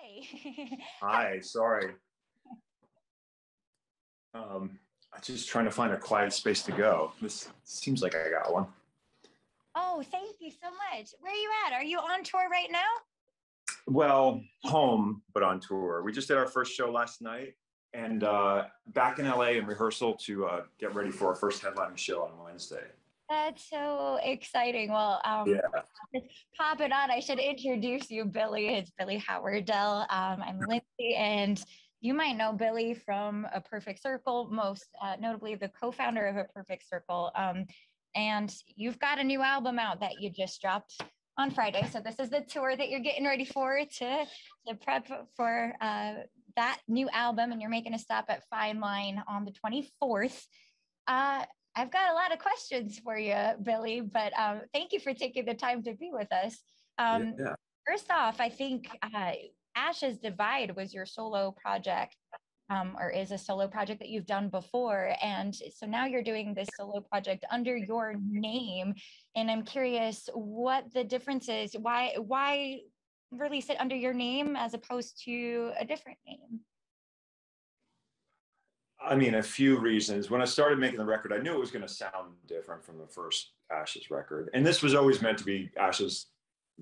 Hi. Hi, sorry. Um, I'm just trying to find a quiet space to go. This seems like I got one. Oh, thank you so much. Where are you at? Are you on tour right now? Well, home, but on tour. We just did our first show last night and uh, back in LA in rehearsal to uh, get ready for our first headlining show on Wednesday. That's so exciting. Well, um, yeah. pop it on. I should introduce you, Billy. It's Billy Howerdel. Um, I'm Lindsey, and you might know Billy from A Perfect Circle, most uh, notably the co-founder of A Perfect Circle. Um, and you've got a new album out that you just dropped on Friday. So this is the tour that you're getting ready for to to prep for uh, that new album, and you're making a stop at Fine Line on the 24th. Uh, I've got a lot of questions for you, Billy, but um, thank you for taking the time to be with us. Um, yeah. First off, I think uh, Ashes Divide was your solo project. Um, or is a solo project that you've done before. And so now you're doing this solo project under your name. And I'm curious what the difference is. Why why release it under your name as opposed to a different name? I mean, a few reasons. When I started making the record, I knew it was going to sound different from the first Ashes record, and this was always meant to be Ashes'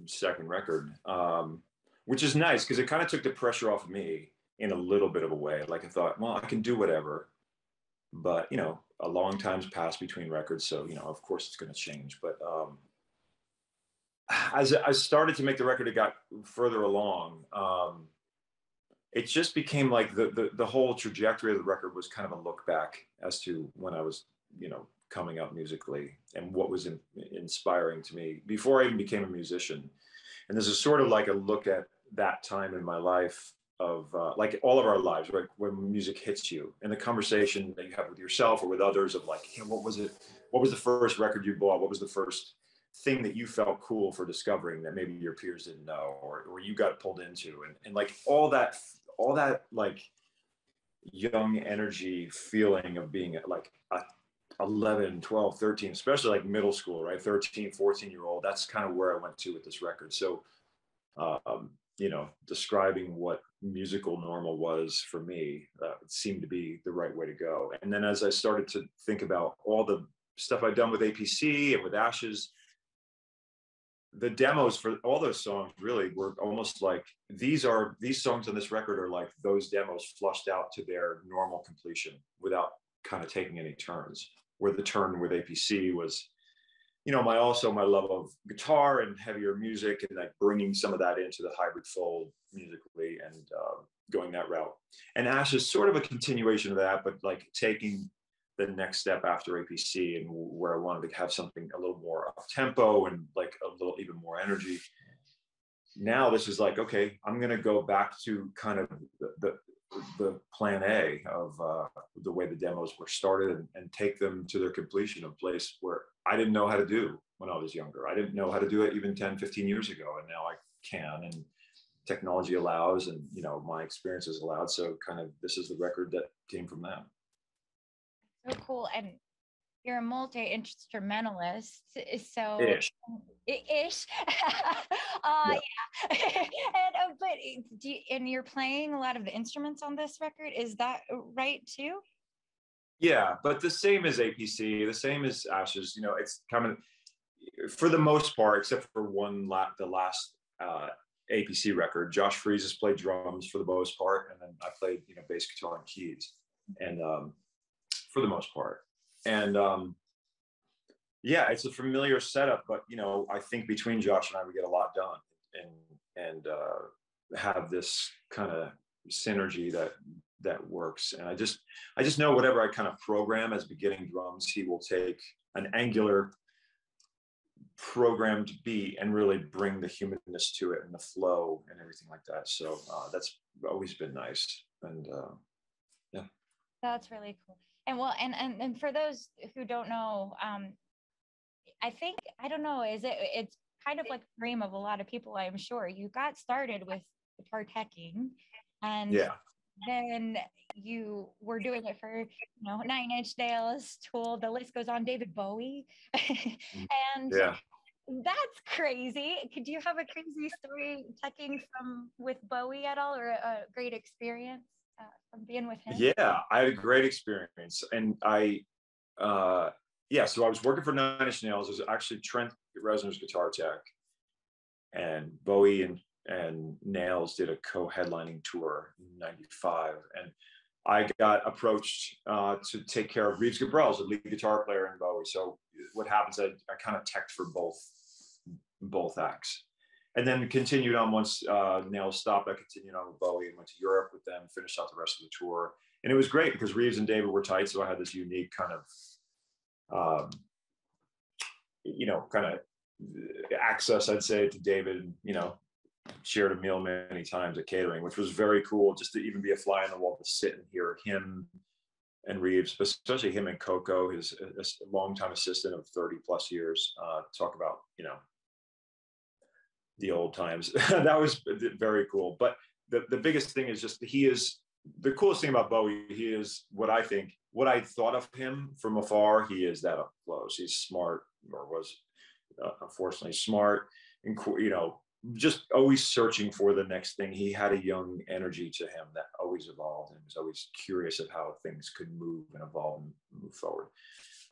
second record, um, which is nice because it kind of took the pressure off of me in a little bit of a way. Like I thought, well, I can do whatever, but you know, a long time's passed between records, so you know, of course, it's going to change. But um, as I started to make the record, it got further along. Um, it just became like the, the the whole trajectory of the record was kind of a look back as to when I was, you know, coming up musically and what was in, inspiring to me before I even became a musician. And this is sort of like a look at that time in my life of uh, like all of our lives, right? When music hits you and the conversation that you have with yourself or with others of like, hey, what was it? What was the first record you bought? What was the first thing that you felt cool for discovering that maybe your peers didn't know or, or you got pulled into and, and like all that all that like young energy feeling of being like a 11 12 13 especially like middle school right? 13 14 year old that's kind of where i went to with this record. So um, you know describing what musical normal was for me uh, seemed to be the right way to go. And then as i started to think about all the stuff i'd done with apc and with ashes the demos for all those songs really were almost like these are these songs on this record are like those demos flushed out to their normal completion without kind of taking any turns. Where the turn with apc was you know my also my love of guitar and heavier music and like bringing some of that into the hybrid fold musically and uh, going that route. And Ashes sort of a continuation of that but like taking the next step after APC and where I wanted to have something a little more up tempo and like a little even more energy. Now this is like, okay, I'm going to go back to kind of the, the, the plan A of uh, the way the demos were started and, and, take them to their completion, a place where I didn't know how to do when I was younger. I didn't know how to do it even 10, 15 years ago. And now I can, and technology allows, and, you know, my experience has allowed. So kind of, this is the record that came from that so cool. And you're a multi instrumentalist, so ish. Ish. uh, yeah. yeah. and, uh, but do you, and you're playing a lot of the instruments on this record. Is that right too? Yeah, but the same as APC, the same as Ashes. You know, it's coming for the most part, except for one la- the last uh, APC record. Josh Freese has played drums for the most part, and then I played you know bass guitar and keys. And um, for the most part. And um, yeah, it's a familiar setup, but you know, I think between Josh and I, we get a lot done and and uh, have this kind of synergy that that works. And I just I just know whatever I kind of program as beginning drums, he will take an angular programmed beat and really bring the humanness to it and the flow and everything like that. So uh, that's always been nice. And uh, yeah. That's really cool and well and, and and for those who don't know um i think i don't know is it it's kind of like the dream of a lot of people i'm sure. You got started with guitar teching and yeah. then you were doing it for you know nine inch nails tool the list goes on david bowie. Mm. and yeah. that's crazy. Could you have a crazy story teching from with Bowie at all, or a, great experience uh, from being with him? Yeah, I had a great experience, and I, uh, yeah. So I was working for Nine Inch Nails. It was actually Trent Reznor's guitar tech, and Bowie and and Nails did a co-headlining tour in '95, and I got approached uh, to take care of Reeves Gabrels, the lead guitar player in Bowie. So what happens? I, I kind of teched for both both acts, and then continued on once uh, Nails stopped. I continued on with Bowie and went to Europe with them, finished out the rest of the tour, and it was great because Reeves and David were tight. So I had this unique kind of, um, you know, kind of access, I'd say, to David. You know, shared a meal many times at catering, which was very cool just to even be a fly on the wall to sit and hear him and Reeves, especially him and Coco, his a longtime assistant of 30 plus years, uh, talk about, you know, the old times. that was very cool. But the, the biggest thing is just he is the coolest thing about Bowie. He is what I think, what I thought of him from afar. He is that up close. He's smart, or was uh, unfortunately smart, and you know, just always searching for the next thing. He had a young energy to him that always evolved and was always curious of how things could move and evolve and move forward.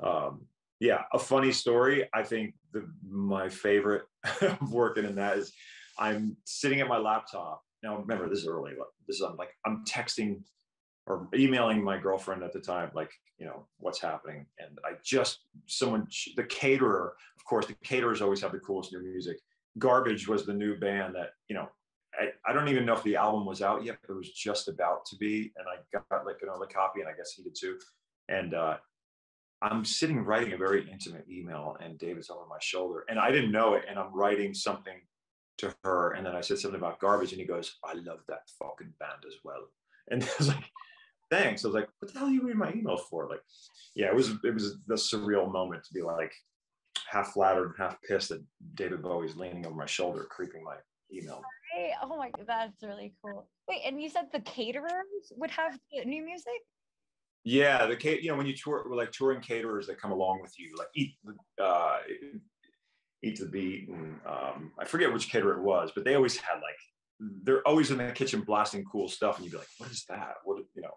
Um, yeah, a funny story. I think the my favorite working in that is I'm sitting at my laptop. Now remember, this is early. This is I'm like I'm texting or emailing my girlfriend at the time, like, you know, what's happening. And I just someone the caterer, of course, the caterers always have the coolest new music. Garbage was the new band that, you know, I, I don't even know if the album was out yet, but it was just about to be. And I got like another copy, and I guess he did too. And uh, I'm sitting writing a very intimate email, and David's over my shoulder, and I didn't know it. And I'm writing something to her, and then I said something about garbage, and he goes, "I love that fucking band as well." And I was like, "Thanks." I was like, "What the hell are you reading my email for?" Like, yeah, it was it was the surreal moment to be like half flattered, half pissed that David Bowie's leaning over my shoulder, creeping my email. Hey, oh my, god, that's really cool. Wait, and you said the caterers would have new music? Yeah, the you know when you tour like touring caterers that come along with you, like eat uh, eat the beat, and um, I forget which caterer it was, but they always had like they're always in the kitchen blasting cool stuff, and you'd be like, what is that? What you know?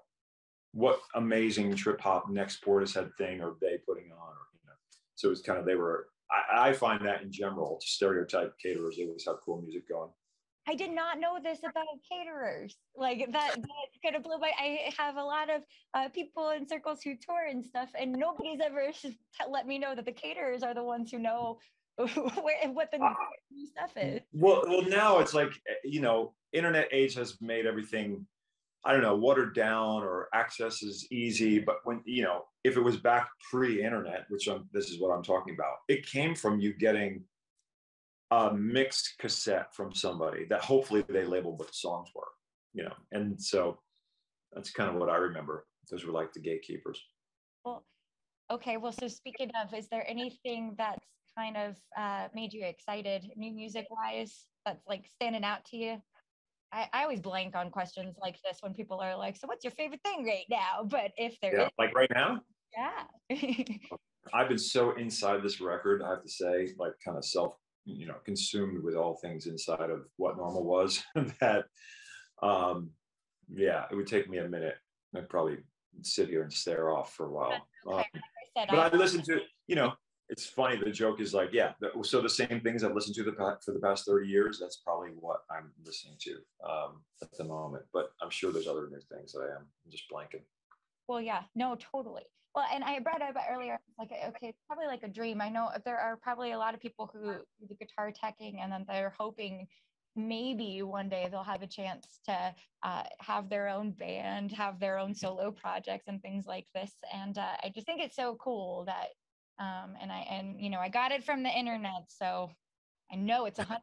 What amazing trip hop next Portishead thing are they putting on? Or you know, so it's kind of they were. I, I find that in general, to stereotype caterers, they always have cool music going. I did not know this about caterers. Like that, that's gonna blow my. I have a lot of uh, people in circles who tour and stuff, and nobody's ever let me know that the caterers are the ones who know where what the uh, stuff is. Well, well, now it's like eh, you know, internet age has made everything. I don't know, watered down or access is easy. But when you know, if it was back pre-internet, which I'm, this is what I'm talking about, it came from you getting a mixed cassette from somebody that hopefully they labeled what the songs were, you know. And so that's kind of what I remember. Those were like the gatekeepers. Well, okay. Well, so speaking of, is there anything that's kind of uh, made you excited, new music wise, that's like standing out to you? I, I, always blank on questions like this when people are like, "So, what's your favorite thing right now?" But if there yeah, is, like right now, yeah. I've been so inside this record, I have to say, like kind of self you know consumed with all things inside of what normal was that um yeah it would take me a minute. I'd probably sit here and stare off for a while. Okay. um, I but I, I listened to you know it's funny the joke is like yeah so the same things i've listened to the for the past 30 years that's probably what i'm listening to um, at the moment. But i'm sure there's other new things that i am I'm just blanking well yeah no totally well, and I brought up earlier, like, okay, it's probably like a dream. I know there are probably a lot of people who do the guitar teching and then they're hoping maybe one day they'll have a chance to uh, have their own band, have their own solo projects and things like this. And uh, I just think it's so cool that, um, and I, and, you know, I got it from the internet. So I know it's 100%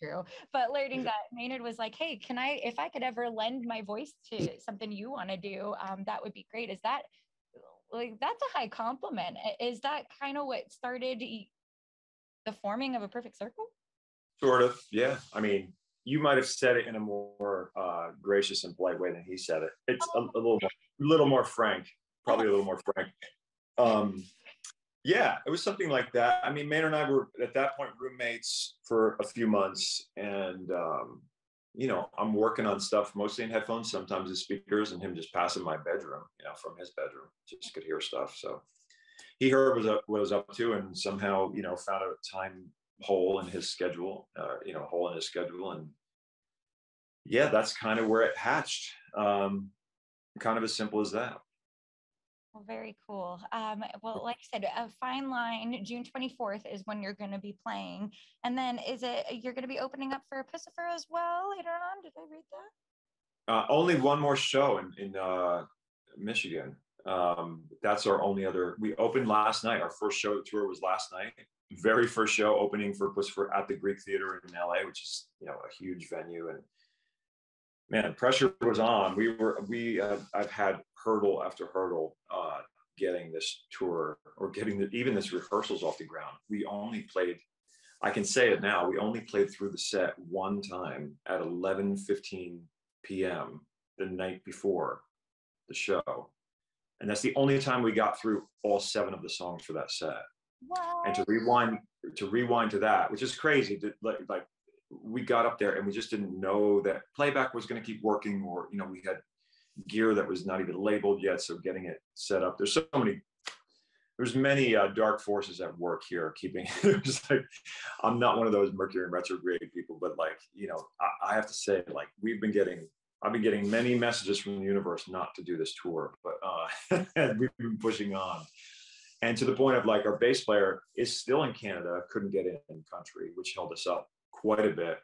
true, but learning that Maynard was like, hey, can I, if I could ever lend my voice to something you want to do, um, that would be great. Is that like that's a high compliment. Is that kind of what started the forming of a perfect circle? Sort of yeah. I mean you might have said it in a more uh, gracious and polite way than he said it. It's a, a little more, a little more frank probably a little more frank. Um, Yeah, it was something like that. I mean, Maynard and I were at that point roommates for a few months, and um, you know, I'm working on stuff mostly in headphones, sometimes in speakers, and him just passing my bedroom, you know, from his bedroom, just could hear stuff. So he heard what I was up to, and somehow, you know, found a time hole in his schedule, uh, you know, hole in his schedule, and yeah, that's kind of where it hatched. Um, kind of as simple as that. Well, very cool. Um, well, like I said, a fine line, June 24th is when you're going to be playing. And then is it, you're going to be opening up for Puscifer as well later on? Did I read that? Uh, only one more show in, in uh, Michigan. Um, that's our only other, we opened last night. Our first show tour was last night. Very first show opening for Puscifer at the Greek Theater in LA, which is, you know, a huge venue. And man, pressure was on. We were, we, uh, I've had hurdle after hurdle uh, getting this tour or getting the, even this rehearsals off the ground. We only played, I can say it now, we only played through the set one time at 11 15 p.m. the night before the show. And that's the only time we got through all seven of the songs for that set. What? And to rewind to rewind to that, which is crazy, to, like, like we got up there and we just didn't know that playback was going to keep working or you know we had gear that was not even labeled yet. So getting it set up, there's so many, there's many uh, dark forces at work here, keeping it's like, I'm not one of those Mercury and retrograde people, but like, you know, I, I have to say like, we've been getting, I've been getting many messages from the universe not to do this tour, but uh, we've been pushing on. And to the point of like our bass player is still in Canada, couldn't get in country, which held us up quite a bit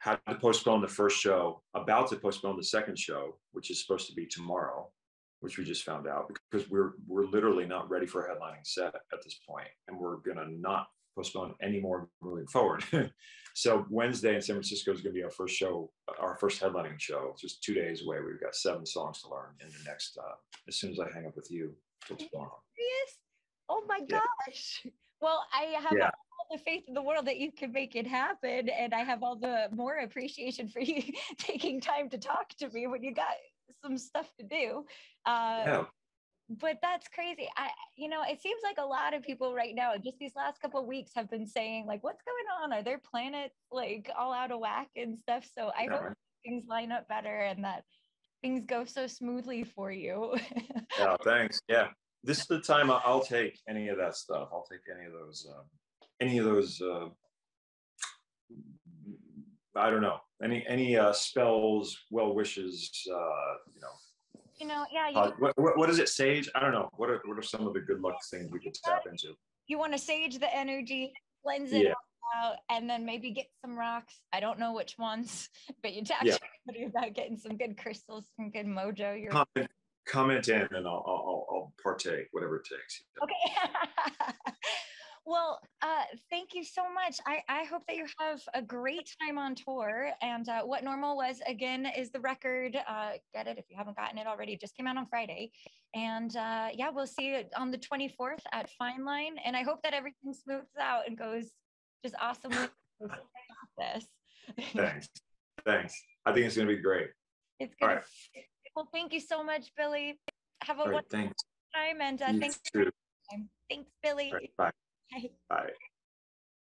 had to postpone the first show, about to postpone the second show, which is supposed to be tomorrow, which we just found out because we're we're literally not ready for a headlining set at this point, and we're gonna not postpone any more moving forward. so Wednesday in San Francisco is gonna be our first show, our first headlining show. It's just two days away. We've got seven songs to learn in the next uh, as soon as I hang up with you till tomorrow. Serious? Oh my Yeah. gosh. Well, I have Yeah. The faith in the world that you can make it happen. And I have all the more appreciation for you taking time to talk to me when you got some stuff to do. Uh, Yeah, but that's crazy. I, you know, it seems like a lot of people right now, just these last couple weeks, have been saying like, "What's going on? Are their planets like all out of whack and stuff?" So I Yeah, hope things line up better and that things go so smoothly for you. yeah. Thanks. Yeah, this is the time I'll take any of that stuff. I'll take any of those, um, any of those. Uh, I don't know any any uh, spells, well wishes. Uh, you know, you know, yeah, you, uh, what, what what is it? Sage? I don't know. What are what are some of the good luck things we could tap into? you want to sage the energy, cleanse it Yeah. out, and then maybe get some rocks. I don't know which ones, but you talk Yeah. to somebody about getting some good crystals, some good mojo. You're Comment comment in, and I'll I'll, I'll- I'll partake whatever it takes. Okay. well, uh, thank you so much. I, I hope that you have a great time on tour. And uh, what normal was again is the record. Uh, get it if you haven't gotten it already. It just came out on Friday. And uh, yeah, we'll see you on the 24th at Fine Line. And I hope that everything smooths out and goes just awesomely. this. Thanks. Thanks. I think it's gonna be great. it's good. right. Well, thank you so much, Billy. Have a All right. wonderful Thanks. time and uh, thanks. Thanks, Billy. Right, Bye. Bye. Bye.